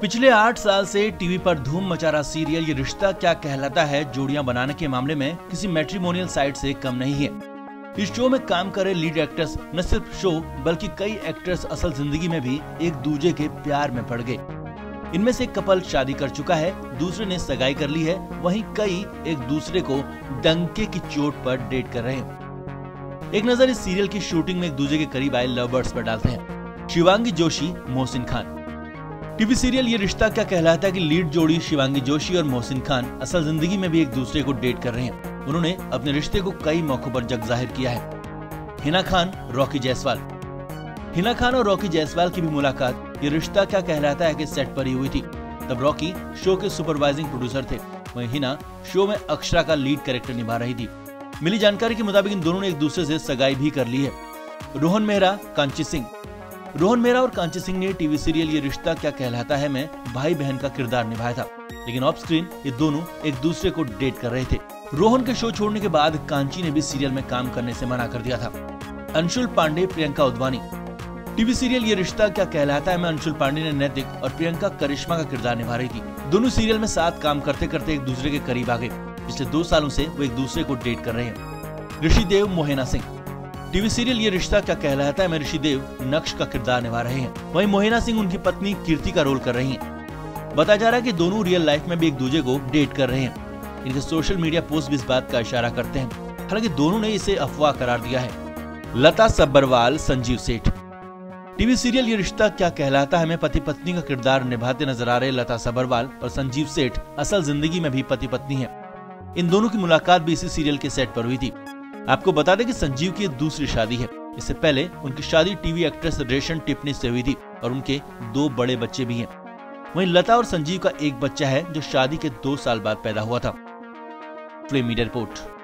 पिछले आठ साल से टीवी पर धूम मचा रहा सीरियल ये रिश्ता क्या कहलाता है जोड़ियाँ बनाने के मामले में किसी मैट्रिमोनियल साइट से कम नहीं है। इस शो में काम करे लीड एक्टर्स न सिर्फ़ शो बल्कि कई एक्टर्स असल ज़िंदगी में भी एक दूसरे के प्यार में पड़ गए। इनमें से कपल शादी कर चुका है, दूसरे ने सगाई कर ली है, वहीं कई एक दूसरे को डंके की चोट पर डेट कर रहे हैं। एक नज़र इस सीरियल की शूटिंग में एक दूसरे के करीब आए लव बर्ड्स पर डालते हैं। शिवांगी जोशी, मोहसिन खान। टीवी सीरियल ये रिश्ता क्या कहलाता है कि लीड जोड़ी शिवांगी जोशी और मोहसिन खान असल ज़िंदगी में भी एक दूसरे को डेट कर रहे हैं। उन्होंने अपने रिश्ते को कई मौकों पर जग ज़ाहिर किया है। हिना खान, रॉकी जायसवाल। हिना खान और रॉकी जायसवाल की भी मुलाकात, ये रिश्ता क्या कहलाता है कि सेट पर ही हुई थी। तब रॉकी शो के सुपरवाइजिंग प्रोड्यूसर थे। वहीं हिना शो में अक्षरा का लीड कैरेक्टर निभा रही थी। मिली जानकारी के मुताबिक इन दोनों ने एक दूसरे से सगाई भी कर ली है। रोहन मेहरा, कांची सिंह। रोहन मेरा और कांची सिंह ने टीवी सीरियल ये रिश्ता क्या कहलाता है में भाई बहन का किरदार निभाया था। लेकिन ऑफ़ स्क्रीन ये दोनों एक दूसरे को डेट कर रहे थे। रोहन के शो छोड़ने के बाद कांची ने भी सीरियल में काम करने से मना कर दिया था। अंशुल पांडे, प्रियंका उद्वानी टीवी सीरियल ये रिश्ता क्या कहलाता है में अंशुल पांडे ने नैतिक और प्रियंका करिश्मा का किरदार निभा रही थी। दोनों सीरियल में साथ काम करते करते एक दूसरे के करीब आ गए। पिछले दो सालों से वो एक दूसरे को डेट कर रहे हैं। ऋषि देव मोहेना सिंह। टीवी सीरियल ये रिश्ता क्या कहलाता है? में ऋषिदेव नक्श का किरदार निभा रहे हैं। वहीं मोहिना सिंह उनकी पत्नी कीर्ति का रोल कर रही हैं। बताया जा रहा है कि दोनों रियल लाइफ में भी एक दूसरे को डेट कर रहे हैं। इनके सोशल मीडिया पोस्ट भी इस बात का इशारा करते हैं। हालाँकि दोनों ने इसे अफवाह करार दिया है। लता सब्बरवाल, संजीव सेठ। टीवी सीरियल ये रिश्ता क्या कहलाता है? में पति पत्नी का किरदार निभाते नज़र आ रहे लता सबरवाल और संजीव सेठ। असल ज़िंदगी में भी पति पत्नी है। इन दोनों की मुलाकात भी इसी सीरियल के सेट पर हुई थी। आपको बता दें कि संजीव की दूसरी शादी है। इससे पहले उनकी शादी टीवी एक्ट्रेस रेशन टिप्पणी से हुई थी और उनके दो बड़े बच्चे भी हैं। वहीं लता और संजीव का एक बच्चा है जो शादी के दो साल बाद पैदा हुआ था। Film report.